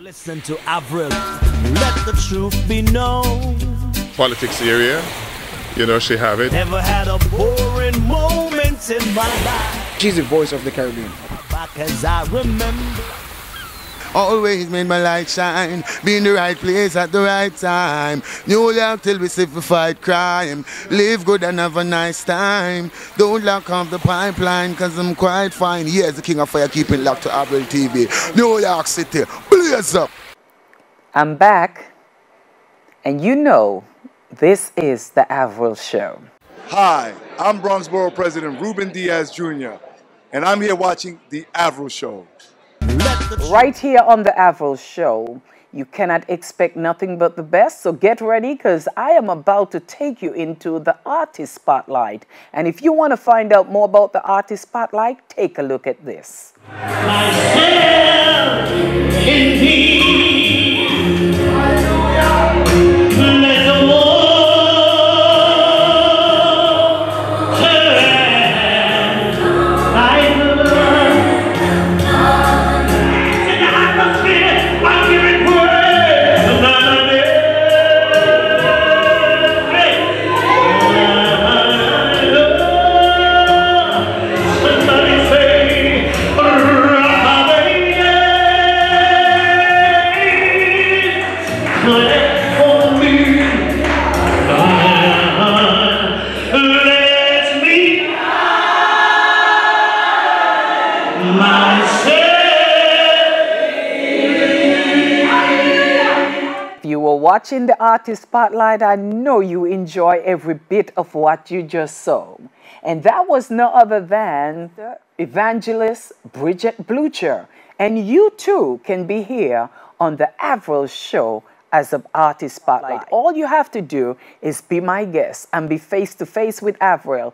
Listen to Avril. Let the truth be known. Politics area. You know, she have it. Never had a boring moment in my life. She's the voice of the Caribbean. Back as I remember. Always made my light shine, be in the right place at the right time. New York till we fight crime. Live good and have a nice time. Don't lock off the pipeline, cause I'm quite fine. Here's the king of fire, keeping locked to Avril TV. New York City, blaze up. I'm back, and you know this is the Avril Show. Hi, I'm Bronx Borough President Ruben Diaz Jr., and I'm here watching The Avril Show. Right here on the Avril Show, you cannot expect nothing but the best, so get ready because I am about to take you into the Artist Spotlight. And if you want to find out more about the Artist Spotlight, take a look at this. If you were watching the Artist Spotlight, I know you enjoy every bit of what you just saw. And that was no other than the evangelist Bridget Blucher. And you too can be here on the Avril Show as an artist spotlight. All you have to do is be my guest and be face to face with Avril